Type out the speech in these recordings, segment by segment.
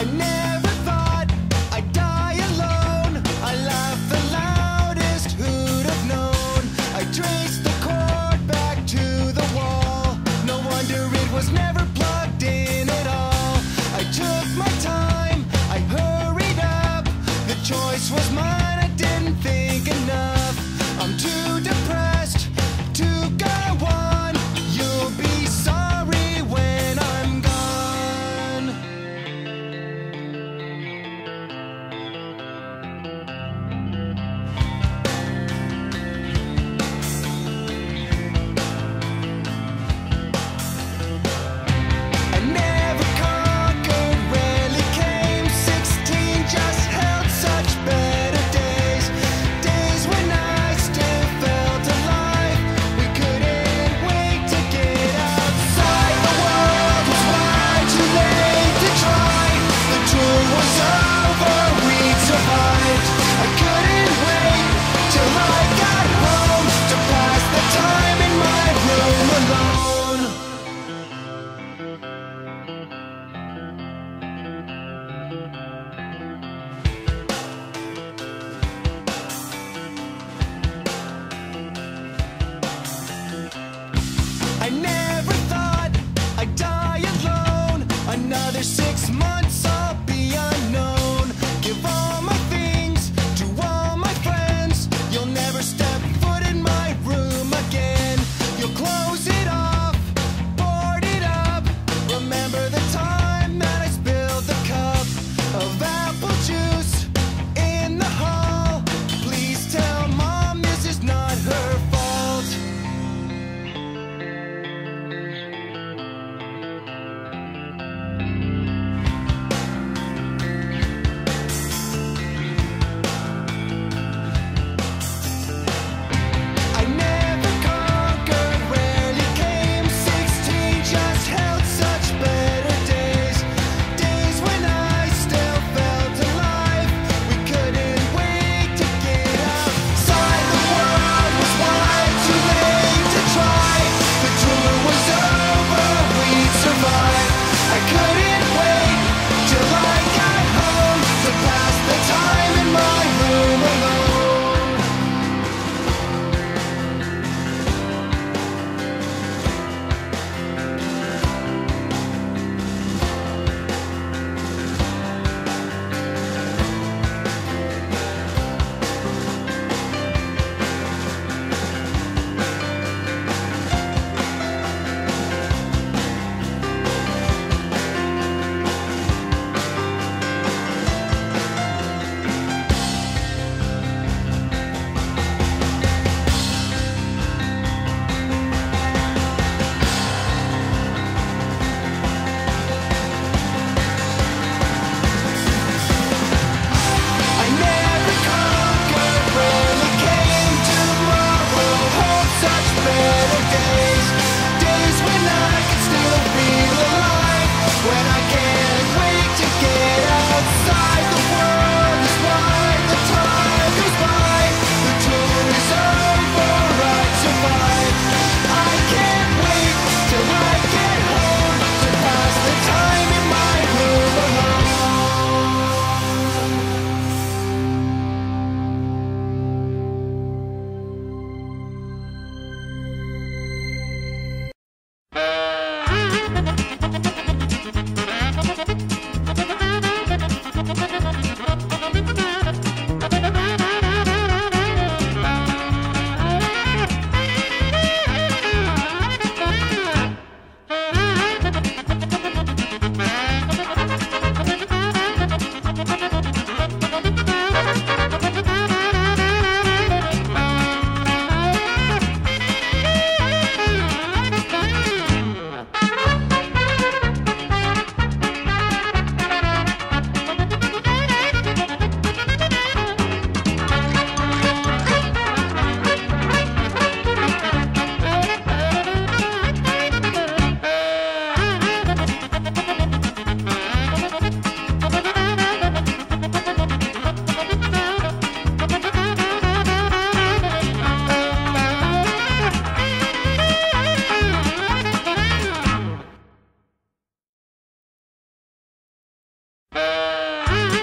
I never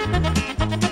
Bye.